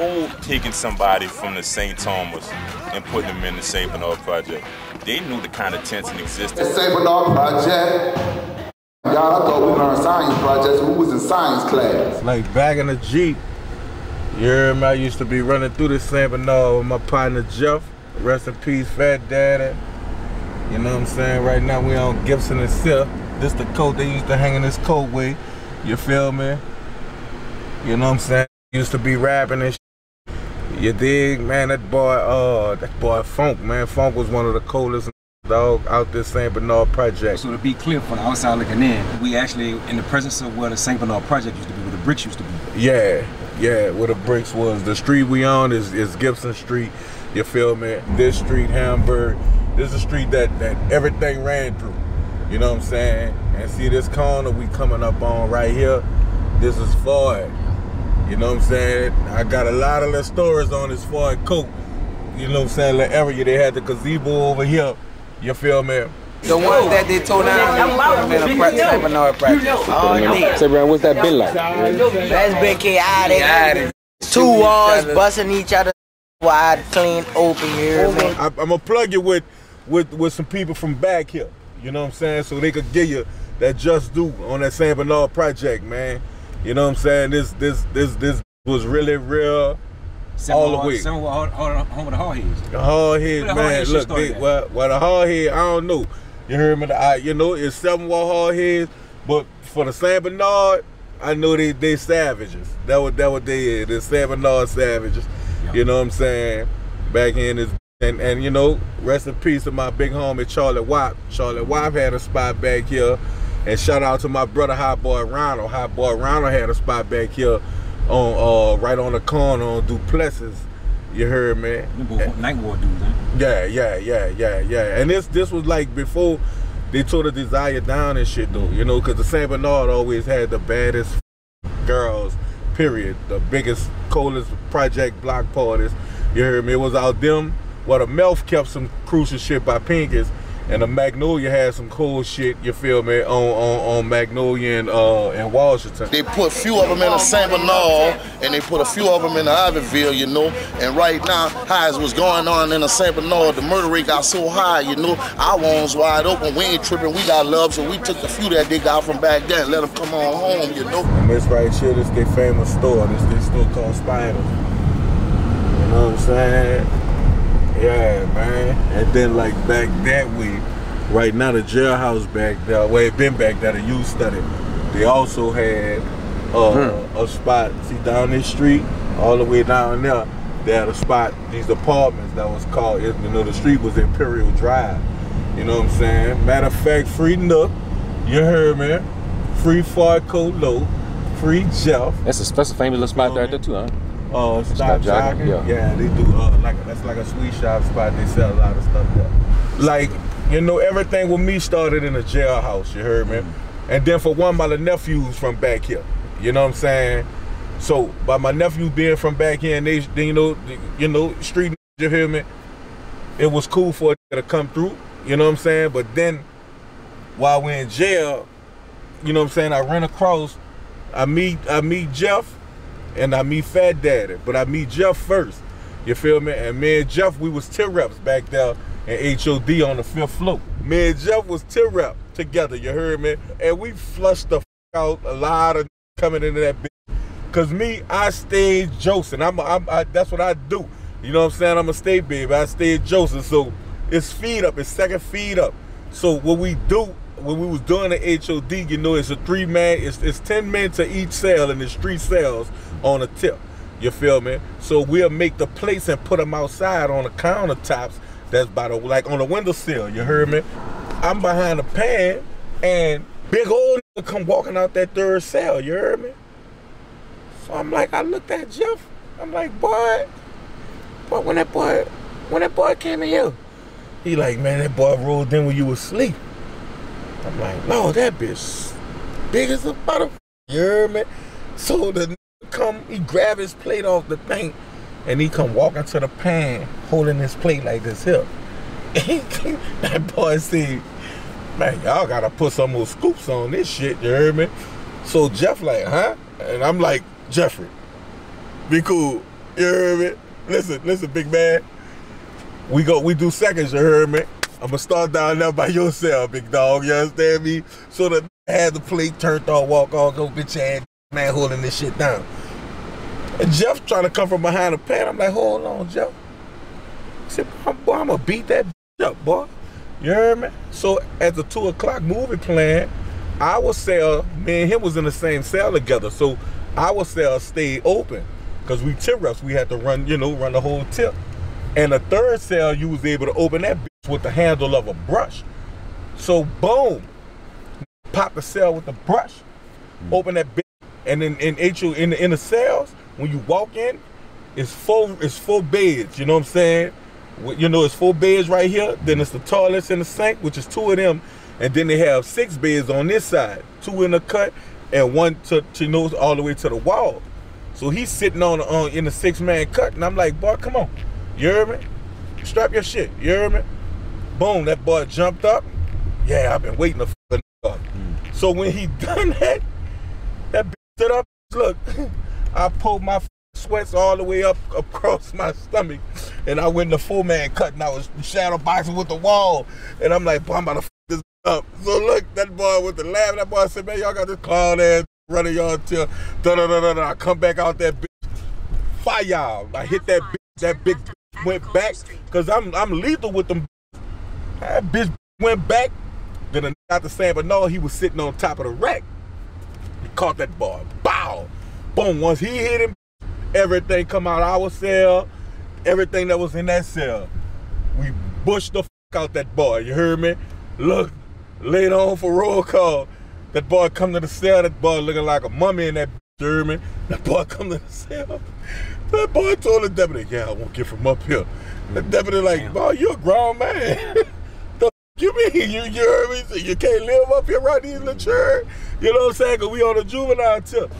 before taking somebody from the St. Thomas and putting them in the St. Bernard Project, they knew the kind of tension existed. The St. Bernard Project. Y'all, I thought we learned science projects. We was in science class. Like back in the Jeep, you hear me? I used to be running through the St. Bernard with my partner Jeff. Rest in peace, Fat Daddy. You know what I'm saying? Right now we on Gibson and Sip. This the coat they used to hang in this coat with. You feel me? You know what I'm saying? Used to be rapping and shit. You dig, man? That boy, uh, that boy Funk, man. Funk was one of the coolest dog out this St. Bernard project. So to be clear, from the outside looking in, we actually in the presence of where the St. Bernard project used to be, where the bricks used to be. Yeah, yeah, where the bricks was. The street we on is, is Gibson Street. You feel me? This street, Hamburg. This is a street that, that everything ran through. You know what I'm saying? And see this corner we coming up on right here. This is Ford. You know what I'm saying? I got a lot of little stories on this Ford Coke. You know what I'm saying? Like area they had the gazebo over here. You feel me? The ones that they tore down, put them in a pra- St. Bernard project. All day. Say, Brian, what's that been like? That's been chaotic. Two walls busting each other wide, clean, open. You hear? I, I'm gonna plug you with, with with some people from back here. You know what I'm saying? So they could give you that just do on that St. Bernard project, man. You know what I'm saying? This this this this was really real. all the way. Some all, all, home of the hard heads. The hard head, man. hard Look, they, well, well, the hard head, I don't know. You heard me? I, you know, it's seven wall hard heads, but for the Saint Bernard, I know they they savages. That what that what they is. The Saint Bernard savages. You know what I'm saying? Back in this and and you know, rest in peace to my big homie Charlie Wap. Charlie Wap had a spot back here. And shout out to my brother Hot Boy Ronald. Hot Boy Ronald had a spot back here on uh right on the corner on Duplessis. You heard me? Remember Night War dudes, huh? Yeah, yeah, yeah, yeah, yeah. And this this was like before they tore the desire down and shit though, you know, because the Saint Bernard always had the baddest girls, period. The biggest, coolest project block parties. You heard me? It was out them. Well, the Melph kept some crucial shit by Pinkers, and the Magnolia had some cool shit. You feel me? On on, on Magnolia and uh and Washington. They put a few of them in the St. Bernard and they put a few of them in the Iberville, you know. And right now, how is what's going on in the St. Bernard, the murder rate got so high, you know. Our ones wide open. We ain't tripping. We got love, so we took the few that they got from back then and let them come on home, you know. And this right here, this their famous store. This their store called Spiders. You know what I'm saying? Yeah, man. And then like back that way, right now the jailhouse back there, well it been back there, the youth study. They also had uh, a spot, see down this street, all the way down there, they had a spot, these apartments that was called, you know, the street was Imperial Drive. You know what I'm saying? Matter of fact, free Nook, you heard me, free Farco Low, free Jeff, That's a special famous little spot right there too, huh? Uh, Stop Stop yeah. Yeah. they do. Uh, like that's like a sweet shop spot. They sell a lot of stuff there. Like you know, everything with me started in a jailhouse. You heard me. Mm-hmm. And then for one, my nephews from back here. You know what I'm saying? So by my nephew being from back here, and they, they you know, the- you know, street. You hear me? It was cool for it to come through. You know what I'm saying? But then while we're in jail, you know what I'm saying? I run across, I meet, I meet Jeff, and I meet Fat Daddy, but I meet Jeff first. You feel me? And me and Jeff, we was tier reps back there in HOD on the fifth floor. Me and Jeff was tier rep together. You heard me? And we flushed the out a lot of coming into that bitch. Cause me, I stayed Joseph. I'm, I'm I, that's what I do. You know what I'm saying? I'm a state baby. I stayed Joseph. So it's feed up. It's second feed up. So what we do when we was doing the HOD, you know, it's a three man. It's it's ten men to each cell, and it's three cells on a tip. You feel me? So we'll make the plates and put them outside on the countertops. That's by the like on the windowsill. You heard me? I'm behind the pan, and big old nigga come walking out that third cell. You heard me? So I'm like, I looked at Jeff. I'm like, boy, boy, when that boy, when that boy came in here, he like, man, that boy rolled in when you was asleep. I'm like, no, that bitch big as a butter. You me? So the come, he grab his plate off the thing, and he come walking to the pan, holding his plate like this here. that boy said, man, y'all gotta put some more scoops on this shit, you heard me? So Jeff like, huh? And I'm like, Jeffrey, be cool. You heard me? Listen, listen, big man. We go, we do seconds, you heard me? I'm gonna start down there by yourself, big dog. You understand me? So I had the plate turned off, walk off, go bitch ass man holding this shit down. And Jeff trying to come from behind the pan. I'm like, hold on, Jeff. I said, boy, I'm gonna beat that bitch up, boy. You heard me? So at the two o'clock movie plan, our cell, me and him was in the same cell together. So our cell stayed open. Cause we tip reps, we had to run, you know, run the whole tip. And the third cell, you was able to open that with the handle of a brush. So boom, pop the cell with the brush, hmm. open that bitch, and then in HO in the in the cells, when you walk in, it's four it's four beds. You know what I'm saying? You know, it's four beds right here. Then it's the toilets and the sink, which is two of them, and then they have six beds on this side, two in the cut, and one to, to you know all the way to the wall. So he's sitting on, on in the six man cut, and I'm like, boy, come on, you hear me? Strap your shit, you hear me? Boom, that boy jumped up. Yeah, I've been waiting to f- up. Mm. So when he done that, that bitch stood up. Look, I pulled my f- sweats all the way up across my stomach, and I went in the full man cut, and I was shadow boxing with the wall, and I'm like, boy, I'm about to f- this up. So look, that boy with the laugh, that boy said, man, y'all got this clown ass running y'all till da da da da da. I come back out that bitch, fire. I hit that bitch, that big bitch went back, cause I'm I'm lethal with them. That bitch went back. Then a out the same, but no, he was sitting on top of the rack. He caught that ball. Bow. Boom. Once he hit him, everything come out our cell, everything that was in that cell. We pushed the out that boy. You heard me? Look, laid on for roll call. That boy come to the cell. That boy looking like a mummy in that bitch, you heard me? That boy come to the cell. That boy told the deputy, yeah, I won't get from up here. The deputy like, boy, you a grown man. you? You, heard me? You can't live up here right these church? You know what I'm saying? Cause we on a juvenile tip.